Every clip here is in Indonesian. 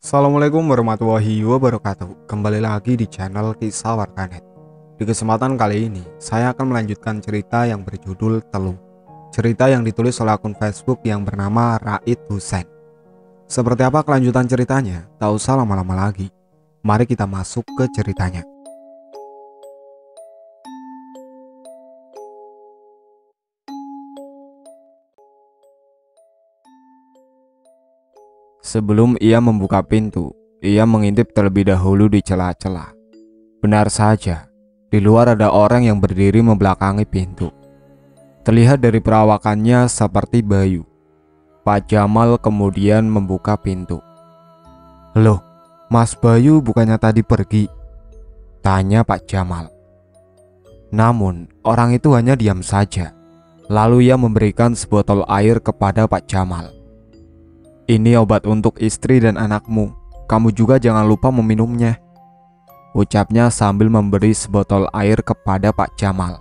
Assalamualaikum warahmatullahi wabarakatuh. Kembali lagi di channel Kisah Warganet Di kesempatan kali ini Saya akan melanjutkan cerita yang berjudul Teluh Cerita yang ditulis oleh akun Facebook yang bernama Raid Husain Seperti apa kelanjutan ceritanya? Tak usah lama-lama lagi. Mari kita masuk ke ceritanya Sebelum ia membuka pintu, ia mengintip terlebih dahulu di celah-celah. Benar saja, di luar ada orang yang berdiri membelakangi pintu. Terlihat dari perawakannya seperti Bayu. Pak Jamal kemudian membuka pintu. Loh, Mas Bayu bukannya tadi pergi? Tanya Pak Jamal. Namun, orang itu hanya diam saja. Lalu ia memberikan sebotol air kepada Pak Jamal. Ini obat untuk istri dan anakmu. Kamu juga jangan lupa meminumnya. Ucapnya sambil memberi sebotol air kepada Pak Jamal.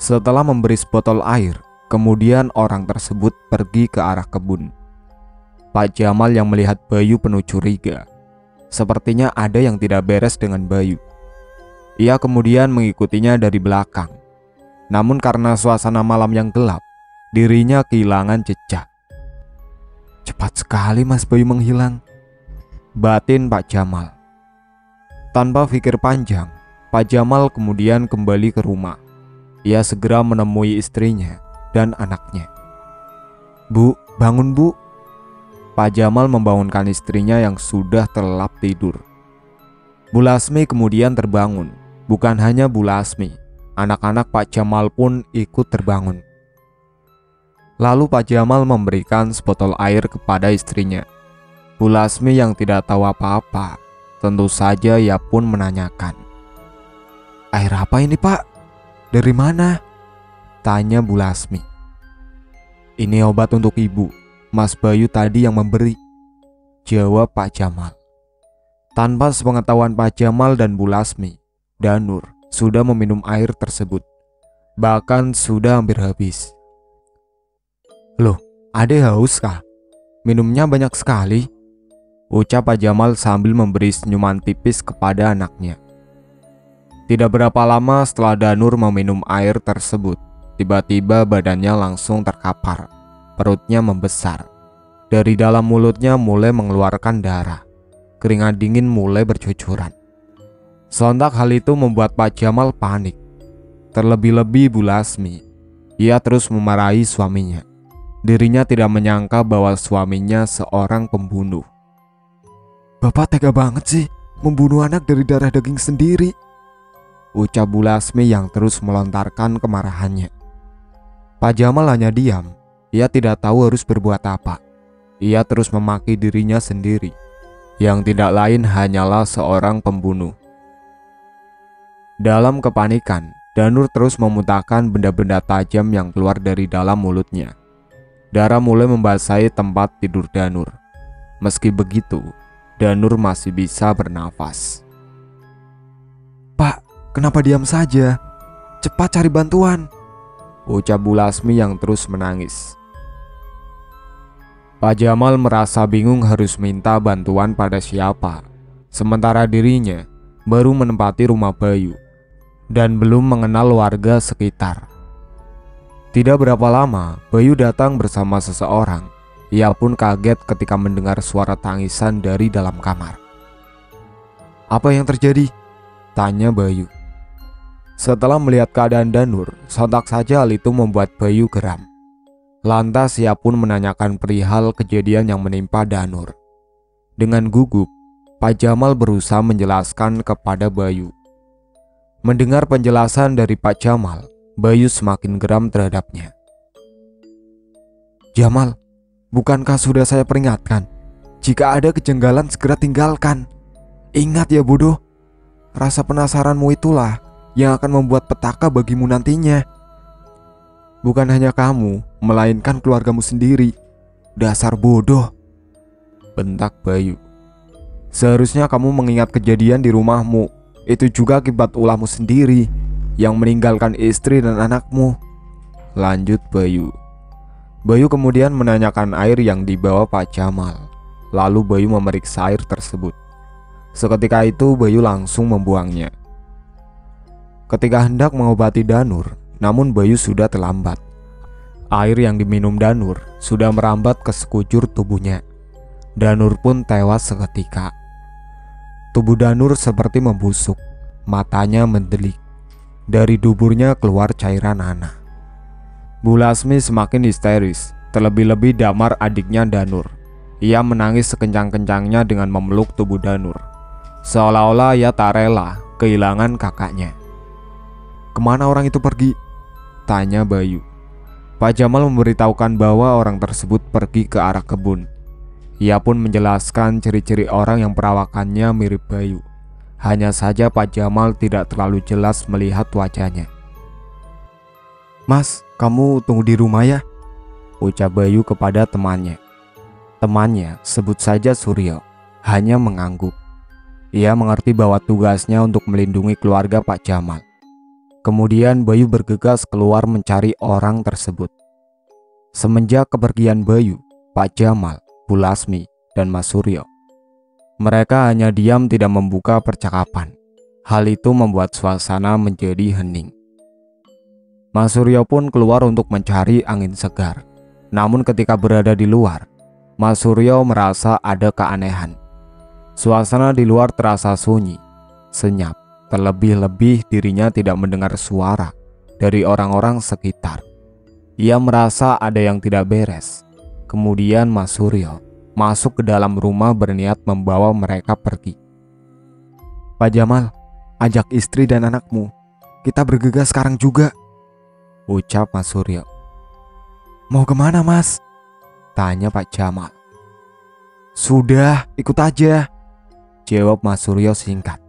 Setelah memberi sebotol air, kemudian orang tersebut pergi ke arah kebun. Pak Jamal yang melihat Bayu penuh curiga. Sepertinya ada yang tidak beres dengan Bayu. Ia kemudian mengikutinya dari belakang. Namun karena suasana malam yang gelap, dirinya kehilangan jejak. Cepat sekali Mas Bayu menghilang. Batin Pak Jamal. Tanpa pikir panjang, Pak Jamal kemudian kembali ke rumah. Ia segera menemui istrinya dan anaknya. Bu, bangun bu. Pak Jamal membangunkan istrinya yang sudah terlelap tidur. Bu Lasmi kemudian terbangun. Bukan hanya Bu Lasmi, anak-anak Pak Jamal pun ikut terbangun. Lalu Pak Jamal memberikan sebotol air kepada istrinya. Bu Lasmi yang tidak tahu apa-apa, tentu saja ia pun menanyakan. Air apa ini pak? Dari mana? Tanya Bu Lasmi. Ini obat untuk ibu, Mas Bayu tadi yang memberi. Jawab Pak Jamal. Tanpa sepengetahuan Pak Jamal dan Bu Lasmi, Danur sudah meminum air tersebut. Bahkan sudah hampir habis. Loh, ade haus kah? Minumnya banyak sekali. Ucap Pak Jamal sambil memberi senyuman tipis kepada anaknya. Tidak berapa lama setelah Danur meminum air tersebut, tiba-tiba badannya langsung terkapar. Perutnya membesar. Dari dalam mulutnya mulai mengeluarkan darah. Keringat dingin mulai bercucuran. Sontak hal itu membuat Pak Jamal panik. Terlebih-lebih Bu Lasmi. Ia terus memarahi suaminya. Dirinya tidak menyangka bahwa suaminya seorang pembunuh. Bapak tega banget sih membunuh anak dari darah daging sendiri. Ucap Bu Lasmi yang terus melontarkan kemarahannya. Pak Jamal hanya diam. Ia tidak tahu harus berbuat apa. Ia terus memaki dirinya sendiri. Yang tidak lain hanyalah seorang pembunuh. Dalam kepanikan, Danur terus memuntahkan benda-benda tajam yang keluar dari dalam mulutnya. Darah mulai membasahi tempat tidur Danur. Meski begitu, Danur masih bisa bernafas. Pak, kenapa diam saja? Cepat cari bantuan. Ucap Bu Lasmi yang terus menangis. Pak Jamal merasa bingung harus minta bantuan pada siapa. Sementara dirinya baru menempati rumah Bayu dan belum mengenal warga sekitar. Tidak berapa lama, Bayu datang bersama seseorang. Ia pun kaget ketika mendengar suara tangisan dari dalam kamar. Apa yang terjadi? Tanya Bayu. Setelah melihat keadaan Danur, sontak saja hal itu membuat Bayu geram. Lantas ia pun menanyakan perihal kejadian yang menimpa Danur. Dengan gugup, Pak Jamal berusaha menjelaskan kepada Bayu. Mendengar penjelasan dari Pak Jamal, Bayu semakin geram terhadapnya. Jamal, bukankah sudah saya peringatkan? Jika ada kejanggalan segera tinggalkan. Ingat ya bodoh, rasa penasaranmu itulah yang akan membuat petaka bagimu nantinya. Bukan hanya kamu, melainkan keluargamu sendiri. Dasar bodoh. Bentak Bayu. Seharusnya kamu mengingat kejadian di rumahmu. Itu juga akibat ulahmu sendiri yang meninggalkan istri dan anakmu. Lanjut Bayu. Bayu kemudian menanyakan air yang dibawa Pak Jamal. lalu Bayu memeriksa air tersebut. Seketika itu Bayu langsung membuangnya. Ketika hendak mengobati Danur, namun Bayu sudah terlambat. Air yang diminum Danur sudah merambat ke sekujur tubuhnya. Danur pun tewas seketika. Tubuh Danur seperti membusuk, matanya mendelik. Dari duburnya keluar cairan nanah. Bu Lasmi semakin histeris, terlebih-lebih Damar adiknya Danur. Ia menangis sekencang-kencangnya dengan memeluk tubuh Danur. Seolah-olah ia tak rela kehilangan kakaknya. Ke mana orang itu pergi? Tanya Bayu. Pak Jamal memberitahukan bahwa orang tersebut pergi ke arah kebun. Ia pun menjelaskan ciri-ciri orang yang perawakannya mirip Bayu. Hanya saja Pak Jamal tidak terlalu jelas melihat wajahnya. Mas, kamu tunggu di rumah ya? Ucap Bayu kepada temannya. Temannya, sebut saja Suryo, hanya mengangguk. Ia mengerti bahwa tugasnya untuk melindungi keluarga Pak Jamal. Kemudian Bayu bergegas keluar mencari orang tersebut. Semenjak kepergian Bayu, Pak Jamal, Bu Lasmi, dan Mas Suryo, mereka hanya diam tidak membuka percakapan. Hal itu membuat suasana menjadi hening. Mas Suryo pun keluar untuk mencari angin segar. Namun ketika berada di luar, Mas Suryo merasa ada keanehan. Suasana di luar terasa sunyi, senyap, Terlebih-lebih dirinya tidak mendengar suara dari orang-orang sekitar. Ia merasa ada yang tidak beres. Kemudian Mas Suryo masuk ke dalam rumah berniat membawa mereka pergi. Pak Jamal, ajak istri dan anakmu. Kita bergegas sekarang juga. Ucap Mas Suryo. Mau ke mana mas? Tanya Pak Jamal. Sudah, ikut aja. Jawab Mas Suryo singkat.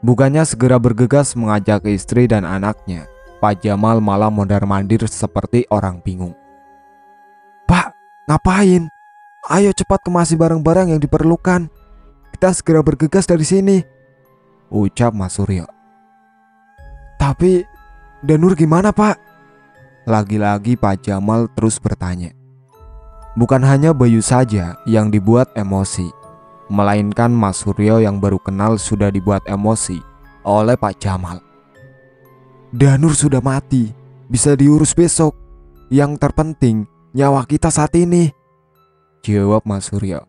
Bukannya segera bergegas mengajak istri dan anaknya, Pak Jamal malah mondar-mandir seperti orang bingung. Pak, ngapain? Ayo cepat kemasi barang-barang yang diperlukan. Kita segera bergegas dari sini. Ucap Mas Suryo. Tapi, Danur gimana pak? Lagi-lagi Pak Jamal terus bertanya. Bukan hanya Bayu saja yang dibuat emosi melainkan Mas Suryo yang baru kenal sudah dibuat emosi oleh Pak Jamal. Danur sudah mati, bisa diurus besok. Yang terpenting nyawa kita saat ini. Jawab Mas Suryo.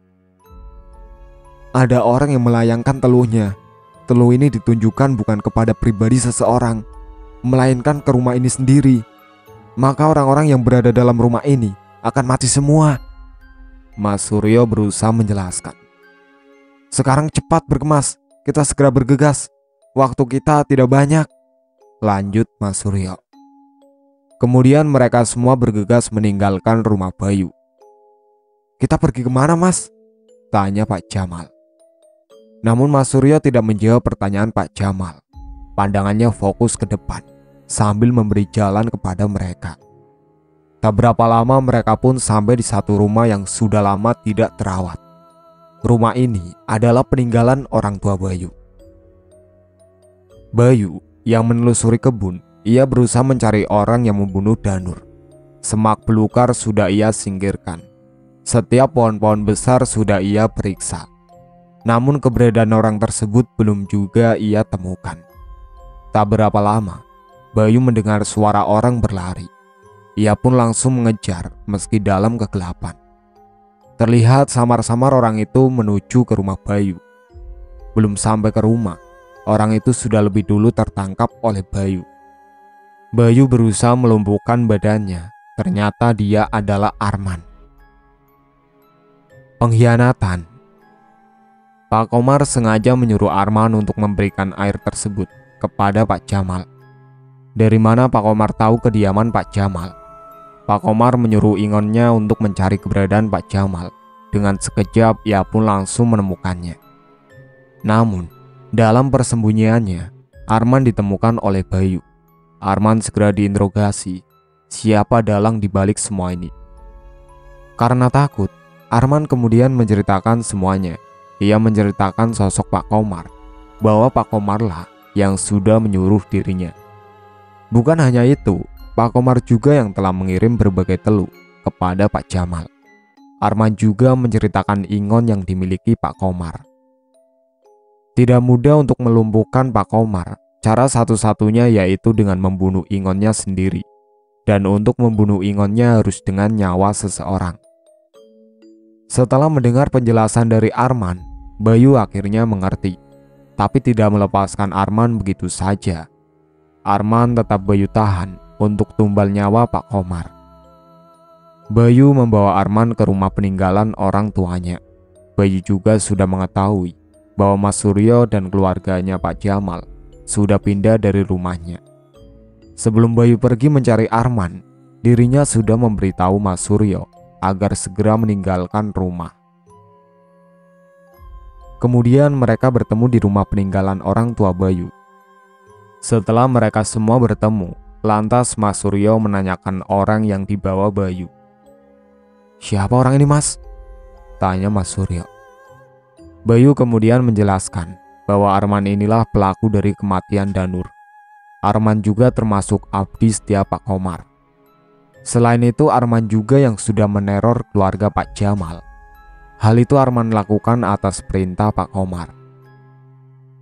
Ada orang yang melayangkan teluhnya. Teluh ini ditunjukkan bukan kepada pribadi seseorang, melainkan ke rumah ini sendiri. Maka orang-orang yang berada dalam rumah ini akan mati semua. Mas Suryo berusaha menjelaskan. Sekarang cepat berkemas, kita segera bergegas. Waktu kita tidak banyak. Lanjut Mas Suryo. Kemudian mereka semua bergegas meninggalkan rumah Bayu. Kita pergi ke mana mas? Tanya Pak Jamal. Namun Mas Suryo tidak menjawab pertanyaan Pak Jamal. Pandangannya fokus ke depan sambil memberi jalan kepada mereka. Tak berapa lama mereka pun sampai di satu rumah yang sudah lama tidak terawat. Rumah ini adalah peninggalan orang tua Bayu. Bayu yang menelusuri kebun, ia berusaha mencari orang yang membunuh Danur. Semak belukar sudah ia singkirkan. Setiap pohon-pohon besar sudah ia periksa. Namun keberadaan orang tersebut belum juga ia temukan. Tak berapa lama, Bayu mendengar suara orang berlari. Ia pun langsung mengejar meski dalam kegelapan. Terlihat samar-samar orang itu menuju ke rumah Bayu. Belum sampai ke rumah, orang itu sudah lebih dulu tertangkap oleh Bayu. Bayu berusaha melumpuhkan badannya. Ternyata dia adalah Arman. Pengkhianatan. Pak Komar sengaja menyuruh Arman untuk memberikan air tersebut kepada Pak Jamal. Dari mana Pak Komar tahu kediaman Pak Jamal? Pak Komar menyuruh ingonnya untuk mencari keberadaan Pak Jamal. Dengan sekejap ia pun langsung menemukannya. Namun, dalam persembunyiannya, Arman ditemukan oleh Bayu. Arman segera diinterogasi, siapa dalang dibalik semua ini. Karena takut, Arman kemudian menceritakan semuanya. Ia menceritakan sosok Pak Komar, bahwa Pak Komarlah yang sudah menyuruh dirinya. Bukan hanya itu, Pak Komar juga yang telah mengirim berbagai teluh kepada Pak Jamal. Arman juga menceritakan ingon yang dimiliki Pak Komar. Tidak mudah untuk melumpuhkan Pak Komar. Cara satu-satunya yaitu dengan membunuh ingonnya sendiri. Dan untuk membunuh ingonnya harus dengan nyawa seseorang. Setelah mendengar penjelasan dari Arman, Bayu akhirnya mengerti. Tapi tidak melepaskan Arman begitu saja. Arman tetap Bayu tahan untuk tumbal nyawa Pak Komar. Bayu membawa Arman ke rumah peninggalan orang tuanya. Bayu juga sudah mengetahui bahwa Mas Suryo dan keluarganya Pak Jamal sudah pindah dari rumahnya. Sebelum Bayu pergi mencari Arman, dirinya sudah memberitahu Mas Suryo agar segera meninggalkan rumah. Kemudian mereka bertemu di rumah peninggalan orang tua Bayu. Setelah mereka semua bertemu, lantas Mas Suryo menanyakan orang yang dibawa Bayu. Siapa orang ini mas? Tanya Mas Suryo. Bayu kemudian menjelaskan bahwa Arman inilah pelaku dari kematian Danur. Arman juga termasuk abdi setia Pak Komar. Selain itu Arman juga yang sudah meneror keluarga Pak Jamal. Hal itu Arman lakukan atas perintah Pak Komar.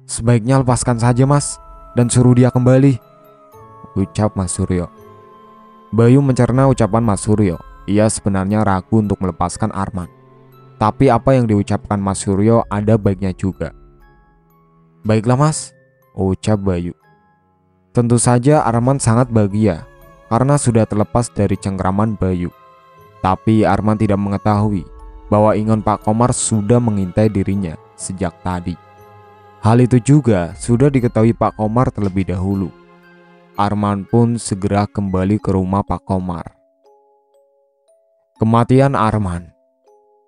Sebaiknya lepaskan saja mas, dan suruh dia kembali. Ucap Mas Suryo. Bayu mencerna ucapan Mas Suryo. Ia sebenarnya ragu untuk melepaskan Arman. Tapi apa yang diucapkan Mas Suryo ada baiknya juga. Baiklah mas, ucap Bayu. Tentu saja Arman sangat bahagia karena sudah terlepas dari cengkraman Bayu. Tapi Arman tidak mengetahui bahwa Ingon Pak Komar sudah mengintai dirinya sejak tadi. Hal itu juga sudah diketahui Pak Komar terlebih dahulu. Arman pun segera kembali ke rumah Pak Komar. Kematian Arman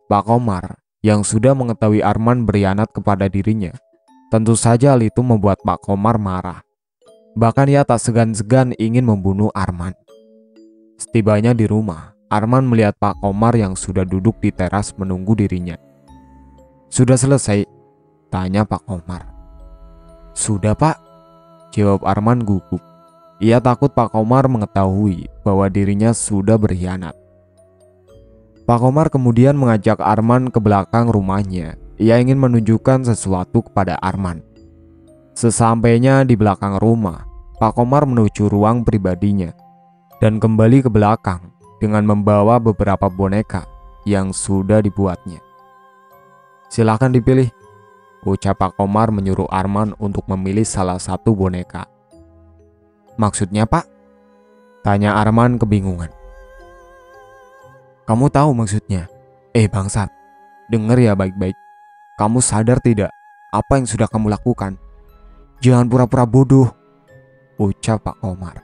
Pak Komar yang sudah mengetahui Arman berianat kepada dirinya. Tentu saja hal itu membuat Pak Komar marah. Bahkan ia tak segan-segan ingin membunuh Arman. Setibanya di rumah, Arman melihat Pak Komar yang sudah duduk di teras menunggu dirinya. Sudah selesai? Tanya Pak Komar. Sudah pak, jawab Arman gugup. Ia takut Pak Komar mengetahui bahwa dirinya sudah berkhianat. Pak Komar kemudian mengajak Arman ke belakang rumahnya. Ia ingin menunjukkan sesuatu kepada Arman. Sesampainya di belakang rumah, Pak Komar menuju ruang pribadinya dan kembali ke belakang dengan membawa beberapa boneka yang sudah dibuatnya. Silahkan dipilih, ucap Pak Komar menyuruh Arman untuk memilih salah satu boneka. Maksudnya pak? Tanya Arman kebingungan. Kamu tahu maksudnya? Eh bangsat, denger ya baik-baik. Kamu sadar tidak apa yang sudah kamu lakukan? Jangan pura-pura bodoh, ucap Pak Komar.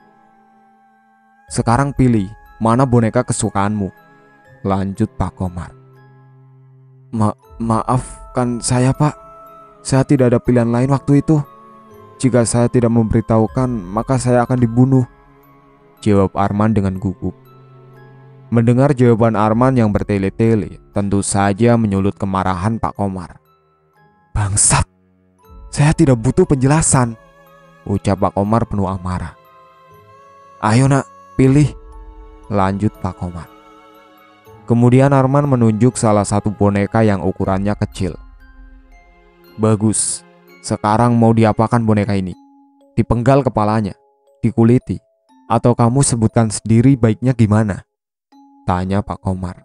Sekarang pilih mana boneka kesukaanmu. Lanjut Pak Komar. Ma maafkan saya Pak, saya tidak ada pilihan lain waktu itu. Jika saya tidak memberitahukan, maka saya akan dibunuh. Jawab Arman dengan gugup. Mendengar jawaban Arman yang bertele-tele, tentu saja menyulut kemarahan Pak Komar. Bangsat, saya tidak butuh penjelasan, ucap Pak Komar penuh amarah. Ayo nak, pilih, lanjut Pak Komar. Kemudian Arman menunjuk salah satu boneka yang ukurannya kecil. Bagus, sekarang mau diapakan boneka ini? Dipenggal kepalanya, dikuliti, atau kamu sebutkan sendiri baiknya gimana? Tanya Pak Komar.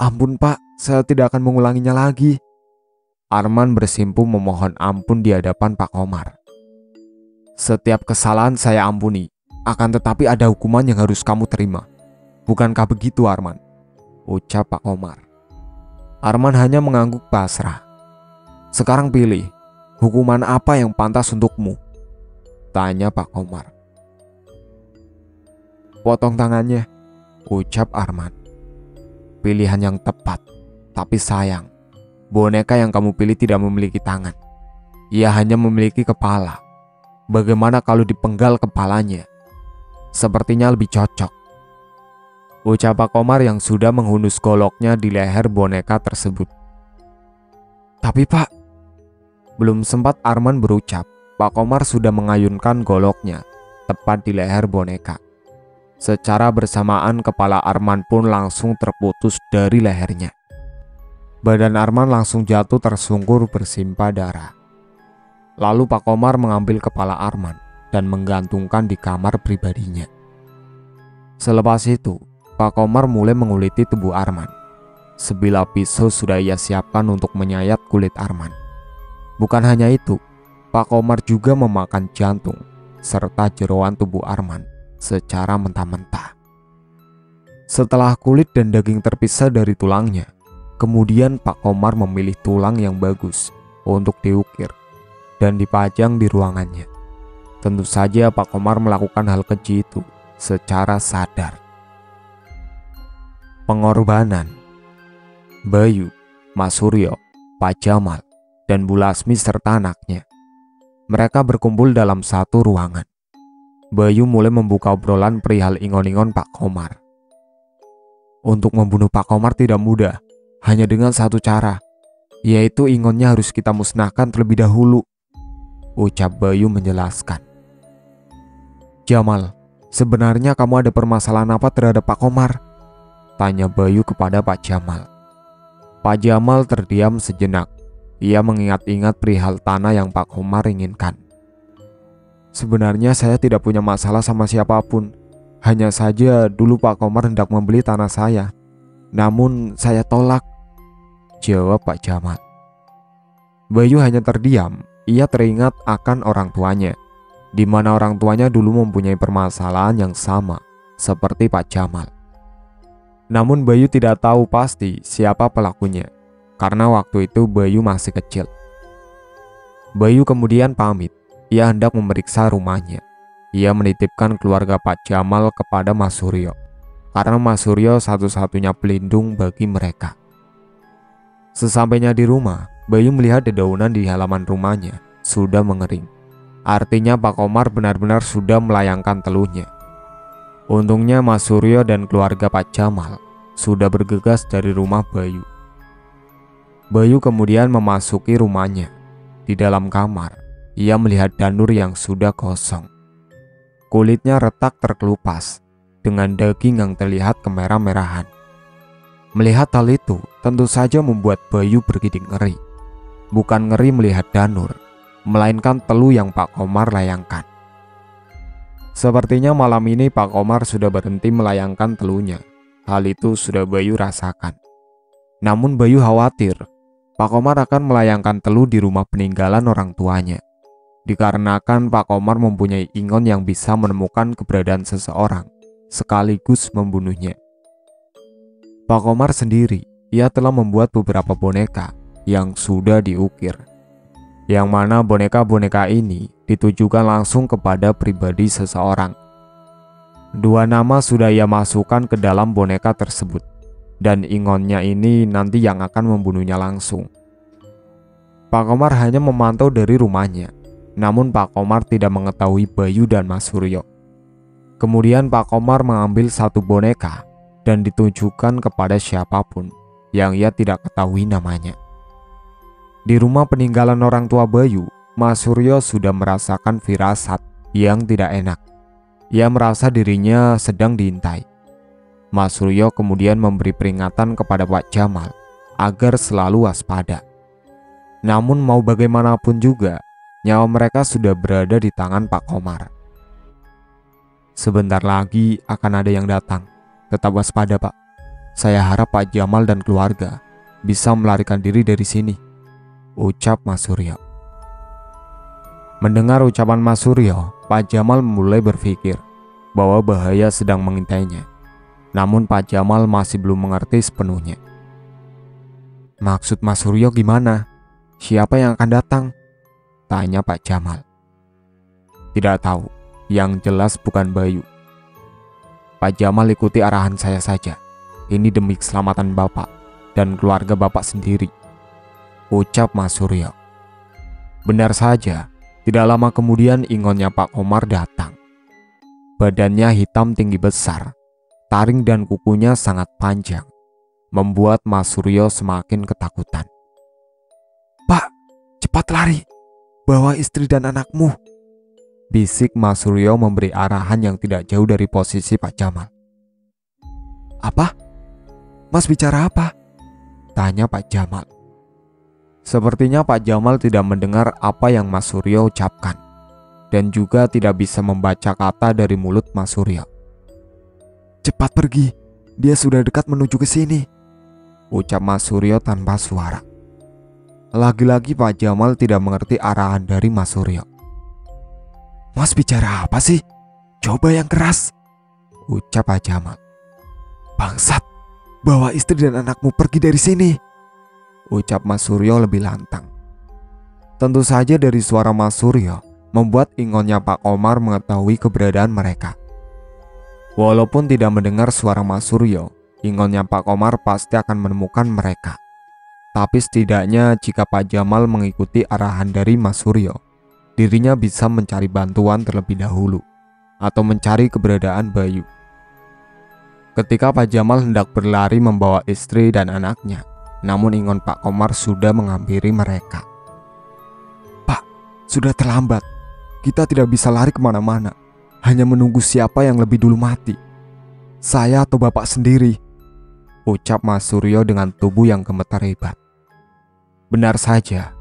Ampun pak, saya tidak akan mengulanginya lagi. Arman bersimpu memohon ampun di hadapan Pak Komar. Setiap kesalahan saya ampuni, akan tetapi ada hukuman yang harus kamu terima. Bukankah begitu Arman? Ucap Pak Komar. Arman hanya mengangguk pasrah. Sekarang pilih, hukuman apa yang pantas untukmu? Tanya Pak Komar. Potong tangannya, ucap Arman. Pilihan yang tepat, tapi sayang, boneka yang kamu pilih tidak memiliki tangan. Ia hanya memiliki kepala. Bagaimana kalau dipenggal kepalanya? Sepertinya lebih cocok. Ucap Pak Komar yang sudah menghunus goloknya di leher boneka tersebut. Tapi pak, belum sempat Arman berucap, Pak Komar sudah mengayunkan goloknya tepat di leher boneka. Secara bersamaan kepala Arman pun langsung terputus dari lehernya. Badan Arman langsung jatuh tersungkur bersimpah darah. Lalu Pak Komar mengambil kepala Arman dan menggantungkan di kamar pribadinya. Selepas itu, Pak Komar mulai menguliti tubuh Arman. Sebilah pisau sudah ia siapkan untuk menyayat kulit Arman. Bukan hanya itu, Pak Komar juga memakan jantung serta jeroan tubuh Arman secara mentah-mentah. Setelah kulit dan daging terpisah dari tulangnya, kemudian Pak Komar memilih tulang yang bagus untuk diukir dan dipajang di ruangannya. Tentu saja Pak Komar melakukan hal keji itu secara sadar. Pengorbanan Bayu, Mas Suryo, Pak Jamal, dan Bu Lasmi serta anaknya. Mereka berkumpul dalam satu ruangan. Bayu mulai membuka obrolan perihal ingon-ingon Pak Komar. Untuk membunuh Pak Komar tidak mudah, hanya dengan satu cara, yaitu ingonnya harus kita musnahkan terlebih dahulu. Ucap Bayu menjelaskan. Jamal, sebenarnya kamu ada permasalahan apa terhadap Pak Komar? Tanya Bayu kepada Pak Jamal. Pak Jamal terdiam sejenak ia mengingat-ingat perihal tanah yang Pak Komar inginkan. Sebenarnya saya tidak punya masalah sama siapa pun. Hanya saja dulu Pak Komar hendak membeli tanah saya. Namun saya tolak. Jawab Pak Jamal. Bayu hanya terdiam. Ia teringat akan orang tuanya. Di mana orang tuanya dulu mempunyai permasalahan yang sama seperti Pak Jamal. Namun Bayu tidak tahu pasti siapa pelakunya karena waktu itu Bayu masih kecil. Bayu kemudian pamit, ia hendak memeriksa rumahnya. Ia menitipkan keluarga Pak Jamal kepada Mas Suryo, karena Mas Suryo satu-satunya pelindung bagi mereka. Sesampainya di rumah, Bayu melihat dedaunan di halaman rumahnya sudah mengering. Artinya Pak Komar benar-benar sudah melayangkan teluhnya. Untungnya Mas Suryo dan keluarga Pak Jamal sudah bergegas dari rumah Bayu. Bayu kemudian memasuki rumahnya. Di dalam kamar, ia melihat Danur yang sudah kosong. Kulitnya retak terkelupas, dengan daging yang terlihat kemerah-merahan. Melihat hal itu, tentu saja membuat Bayu bergidik ngeri. Bukan ngeri melihat Danur, melainkan telu yang Pak Komar layangkan. Sepertinya malam ini Pak Komar sudah berhenti melayangkan telunya. Hal itu sudah Bayu rasakan. Namun Bayu khawatir Pak Komar akan melayangkan telu di rumah peninggalan orang tuanya. Dikarenakan Pak Komar mempunyai ingon yang bisa menemukan keberadaan seseorang, sekaligus membunuhnya. Pak Komar sendiri, ia telah membuat beberapa boneka yang sudah diukir. Yang mana boneka-boneka ini ditujukan langsung kepada pribadi seseorang. Dua nama sudah ia masukkan ke dalam boneka tersebut dan ingonnya ini nanti yang akan membunuhnya langsung. Pak Komar hanya memantau dari rumahnya, namun Pak Komar tidak mengetahui Bayu dan Mas Suryo. Kemudian Pak Komar mengambil satu boneka dan ditunjukkan kepada siapa pun yang ia tidak ketahui namanya. Di rumah peninggalan orang tua Bayu, Mas Suryo sudah merasakan firasat yang tidak enak. Ia merasa dirinya sedang diintai Mas Suryo kemudian memberi peringatan kepada Pak Jamal agar selalu waspada. Namun mau bagaimanapun juga, nyawa mereka sudah berada di tangan Pak Komar. Sebentar lagi akan ada yang datang. Tetap waspada, Pak. Saya harap Pak Jamal dan keluarga bisa melarikan diri dari sini. Ucap Mas Suryo. Mendengar ucapan Mas Suryo, Pak Jamal mulai berpikir bahwa bahaya sedang mengintainya. Namun Pak Jamal masih belum mengerti sepenuhnya. Maksud Mas Suryo gimana? Siapa yang akan datang? Tanya Pak Jamal. Tidak tahu, yang jelas bukan Bayu. Pak Jamal ikuti arahan saya saja. Ini demi keselamatan Bapak dan keluarga Bapak sendiri. Ucap Mas Suryo. Benar saja, tidak lama kemudian ingonnya Pak Komar datang. Badannya hitam tinggi besar, taring dan kukunya sangat panjang, membuat Mas Suryo semakin ketakutan. Pak, cepat lari, bawa istri dan anakmu, Bisik Mas Suryo memberi arahan yang tidak jauh dari posisi Pak Jamal. Apa? Mas bicara apa? Tanya Pak Jamal. Sepertinya Pak Jamal tidak mendengar apa yang Mas Suryo ucapkan dan juga tidak bisa membaca kata dari mulut Mas Suryo. Cepat pergi, dia sudah dekat menuju ke sini. Ucap Mas Suryo tanpa suara. Lagi-lagi Pak Jamal tidak mengerti arahan dari Mas Suryo. Mas bicara apa sih? Coba yang keras. Ucap Pak Jamal. Bangsat, bawa istri dan anakmu pergi dari sini. Ucap Mas Suryo lebih lantang. Tentu saja dari suara Mas Suryo membuat ingonnya Pak Komar mengetahui keberadaan mereka. Walaupun tidak mendengar suara Mas Suryo, ingonnya Pak Komar pasti akan menemukan mereka. Tapi setidaknya jika Pak Jamal mengikuti arahan dari Mas Suryo, dirinya bisa mencari bantuan terlebih dahulu atau mencari keberadaan Bayu. Ketika Pak Jamal hendak berlari membawa istri dan anaknya, namun ingon Pak Komar sudah menghampiri mereka. Pak, sudah terlambat. Kita tidak bisa lari ke mana-mana. Hanya menunggu siapa yang lebih dulu mati. Saya atau Bapak sendiri. Ucap Mas Suryo dengan tubuh yang gemetar hebat. Benar saja,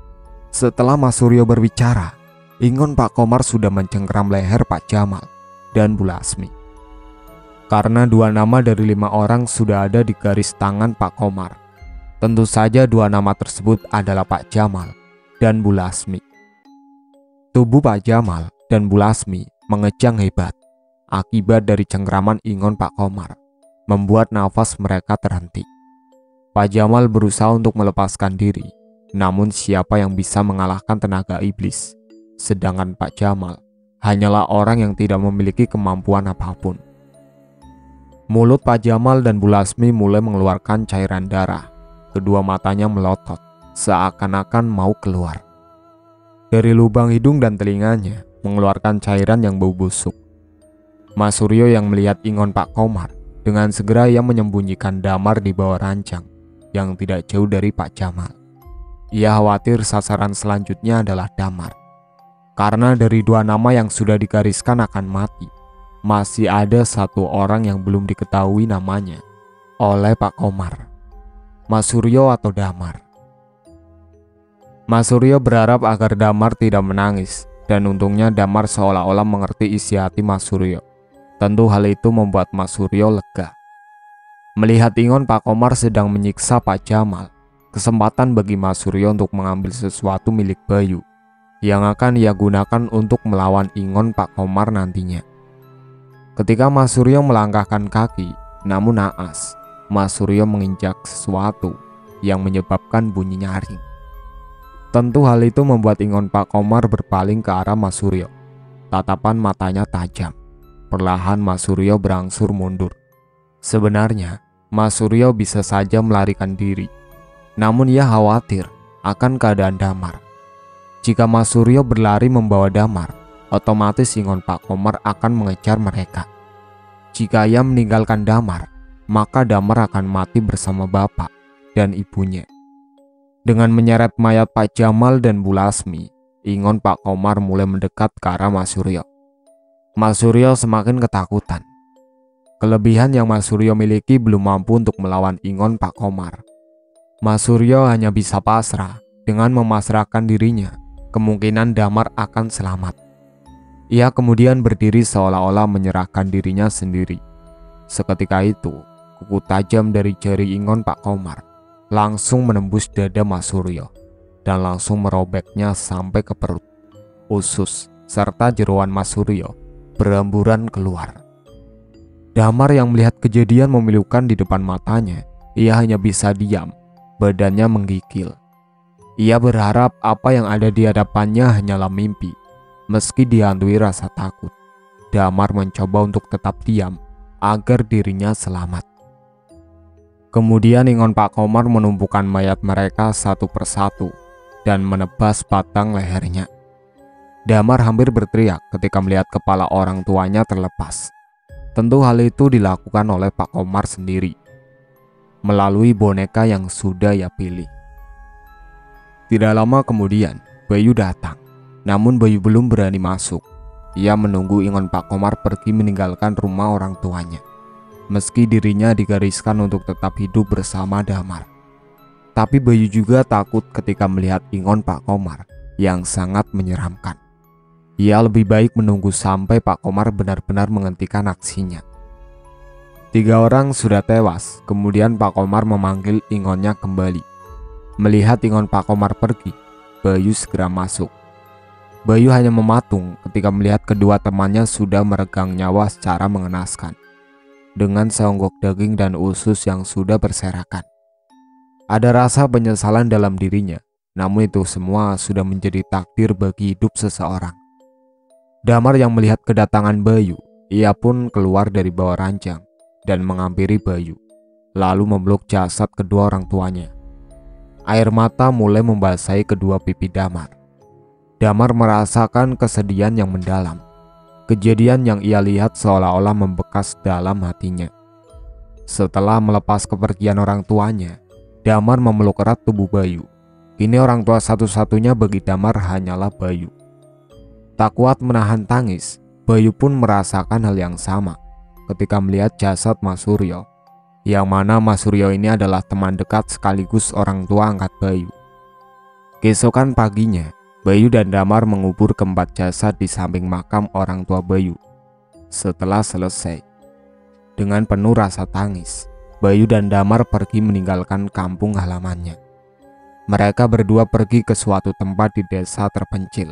setelah Mas Suryo berbicara, Ingon Pak Komar sudah mencengkeram leher Pak Jamal dan Bu Lasmi. Karena dua nama dari lima orang sudah ada di garis tangan Pak Komar. Tentu saja dua nama tersebut adalah Pak Jamal dan Bu Lasmi. Tubuh Pak Jamal dan Bu Lasmi mengejang hebat akibat dari cengkraman ingon Pak Komar, membuat nafas mereka terhenti. Pak Jamal berusaha untuk melepaskan diri, namun siapa yang bisa mengalahkan tenaga iblis? sedangkan Pak Jamal hanyalah orang yang tidak memiliki kemampuan apa pun. Mulut Pak Jamal dan Bu Lasmi mulai mengeluarkan cairan darah. Kedua matanya melotot, seakan-akan mau keluar. Dari lubang hidung dan telinganya mengeluarkan cairan yang bau busuk. Mas Suryo yang melihat ingon Pak Komar, dengan segera ia menyembunyikan damar di bawah rancang yang tidak jauh dari Pak Jamal. Ia khawatir sasaran selanjutnya adalah damar. Karena dari dua nama yang sudah digariskan akan mati, masih ada satu orang yang belum diketahui namanya oleh Pak Komar, Mas Suryo atau Damar. Mas Suryo berharap agar Damar tidak menangis dan untungnya Damar seolah-olah mengerti isi hati Mas Suryo. Tentu hal itu membuat Mas Suryo lega. Melihat Ingon Pak Komar sedang menyiksa Pak Jamal, kesempatan bagi Mas Suryo untuk mengambil sesuatu milik Bayu yang akan ia gunakan untuk melawan Ingon Pak Komar nantinya. Ketika Mas Suryo melangkahkan kaki, namun naas, Mas Suryo menginjak sesuatu yang menyebabkan bunyi nyaring. Tentu hal itu membuat Ingon Pak Komar berpaling ke arah Mas Suryo. Tatapan matanya tajam. Perlahan Mas Suryo berangsur mundur. Sebenarnya, Mas Suryo bisa saja melarikan diri. Namun ia khawatir akan keadaan Damar. Jika Mas Suryo berlari membawa damar, otomatis Ingon Pak Komar akan mengejar mereka. Jika ia meninggalkan damar, maka damar akan mati bersama bapak dan ibunya. Dengan menyeret mayat Pak Jamal dan Bu Lasmi, Ingon Pak Komar mulai mendekat ke arah Mas Suryo. Mas Suryo semakin ketakutan. Kelebihan yang Mas Suryo miliki belum mampu untuk melawan Ingon Pak Komar. Mas Suryo hanya bisa pasrah dengan memasrahkan dirinya kemungkinan Damar akan selamat. Ia kemudian berdiri seolah-olah menyerahkan dirinya sendiri. Seketika itu, kuku tajam dari jari ingon Pak Komar langsung menembus dada Mas Suryo dan langsung merobeknya sampai ke perut, usus, serta jeruan Mas Suryo beramburan keluar. Damar yang melihat kejadian memilukan di depan matanya, ia hanya bisa diam, badannya menggigil. Ia berharap apa yang ada di hadapannya hanyalah mimpi. Meski dihantui rasa takut, Damar mencoba untuk tetap diam agar dirinya selamat. Kemudian Ingon Pak Komar menumpukan mayat mereka satu persatu dan menebas batang lehernya. Damar hampir berteriak ketika melihat kepala orang tuanya terlepas. Tentu hal itu dilakukan oleh Pak Komar sendiri melalui boneka yang sudah ia pilih. Tidak lama kemudian, Bayu datang. Namun Bayu belum berani masuk. ia menunggu Ingon Pak Komar pergi meninggalkan rumah orang tuanya. Meski dirinya digariskan untuk tetap hidup bersama Damar. Tapi Bayu juga takut ketika melihat Ingon Pak Komar yang sangat menyeramkan. Ia lebih baik menunggu sampai Pak Komar benar-benar menghentikan aksinya. Tiga orang sudah tewas, kemudian Pak Komar memanggil Ingonnya kembali. Melihat Ingon Pak Komar pergi, Bayu segera masuk. Bayu hanya mematung ketika melihat kedua temannya sudah meregang nyawa secara mengenaskan. Dengan seonggok daging dan usus yang sudah berserakan. Ada rasa penyesalan dalam dirinya, namun itu semua sudah menjadi takdir bagi hidup seseorang. Damar yang melihat kedatangan Bayu, ia pun keluar dari bawah ranjang dan menghampiri Bayu, lalu memeluk jasad kedua orang tuanya. Air mata mulai membasahi kedua pipi Damar. Damar merasakan kesedihan yang mendalam. Kejadian yang ia lihat seolah-olah membekas dalam hatinya. Setelah melepas kepergian orang tuanya, Damar memeluk erat tubuh Bayu. Kini orang tua satu-satunya bagi Damar hanyalah Bayu. Tak kuat menahan tangis, Bayu pun merasakan hal yang sama ketika melihat jasad Mas Suryo. Yang mana Mas Suryo ini adalah teman dekat sekaligus orang tua angkat Bayu. Keesokan paginya, Bayu dan Damar mengubur keempat jasad di samping makam orang tua Bayu. Setelah selesai, dengan penuh rasa tangis, Bayu dan Damar pergi meninggalkan kampung halamannya. Mereka berdua pergi ke suatu tempat di desa terpencil,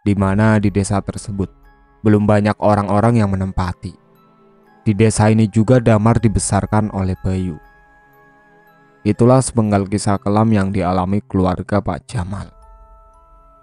di mana di desa tersebut belum banyak orang-orang yang menempati. Di desa ini juga Damar dibesarkan oleh Bayu. Itulah sepenggal kisah kelam yang dialami keluarga Pak Jamal.